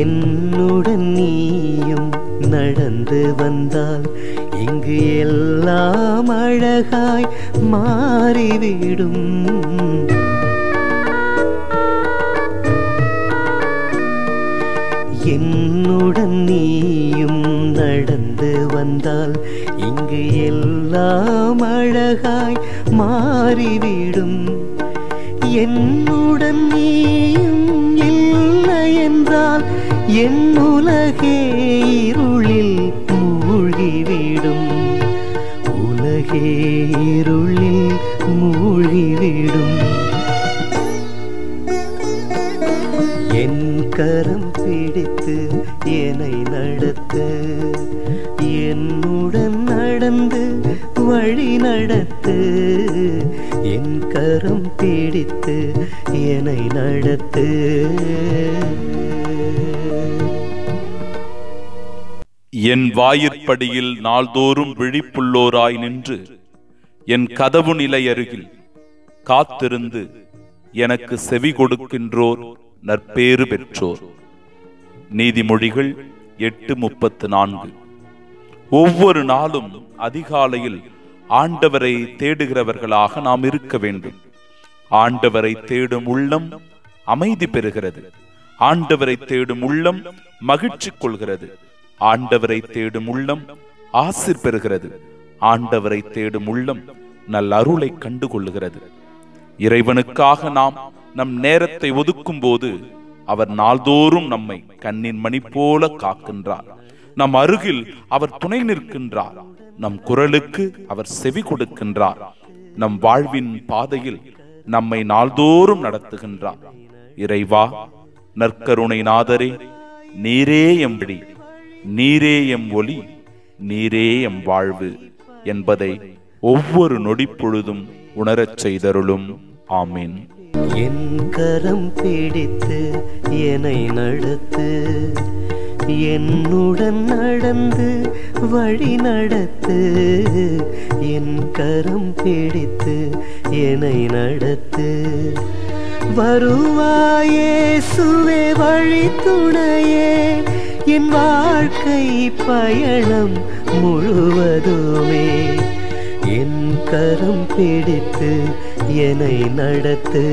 என்னுடன் நீயும் நடந்து வந்தால் இங்கு எல்லாம் அழகாய் மாறிவிடும். என்னுடன் நீயும் நடந்து வந்தால் இங்கு எல்லாம் அழகாய் மாறிவிடும். என்னுடன் நீயும் என் உலகே இருளில் மூழ்கிவிடும். உலகே இருளில் மூழ்கிவிடும். என் கரம் பிடித்து என்னை நடத்த. என்னுடன் நடந்து வழி நடத்து. என் கரம் பிடித்து என்னை நடத்து. என் வாயிற்படியில் நாள்தோறும் விழிப்புள்ளோராய் நின்று என் கதவு நிலை அருகில் காத்திருந்து எனக்கு செவி கொடுக்கின்றோர் நற்பேறு பெற்றோர். நீதிமொழிகள் எட்டு முப்பத்து நான்கு. ஒவ்வொரு நாளும் அதிகாலையில் ஆண்டவரை தேடுகிறவர்களாக நாம் இருக்க வேண்டும். ஆண்டவரை தேடும் உள்ளம் அமைதி பெறுகிறது. ஆண்டவரை தேடும் உள்ளம் மகிழ்ச்சி கொள்கிறது. ஆண்டவரை தேடும் உள்ளம் ஆசிர் பெறுகிறது. ஆண்டவரை தேடும் உள்ளம் நல் அருளை கண்டுகொள்ளுகிறது. இறைவனுக்காக நாம் நம் நேரத்தை ஒதுக்கும் போது அவர் நாள்தோறும் நம்மை கண்ணின் மணி போல காக்கின்றார். நம் அருகில் அவர் துணை நிற்கின்றார். நம் குரலுக்கு அவர் செவி கொடுக்கின்றார். நம் வாழ்வின் பாதையில் நம்மை நாள்தோறும் நடத்துகின்றார். இறைவா நற்கருணை நாதரே நீரே எம்பிடி நீரே எம் ஒளி நீரே எம் வாழ்வு என்பதை ஒவ்வொரு நொடிப்பொழுதும் உணரச் செய்தருளும். ஆமீன். என் கரம் பிடித்து என்னை நடத்து என்னுடன் நடந்து வழி நடத்து என் கரம் பிடித்து என்னை நடத்து. வருவாயே சுவே வழி துணையே என் வாழ்க்கை பயணம் முழுவதுமே. என் கரம் பிடித்து என்னை நடத்து.